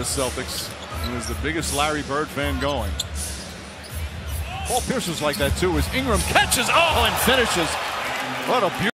the Celtics. He is the biggest Larry Bird fan going. Paul Pierce was like that too. As Ingram catches, oh, and finishes. What a beautiful.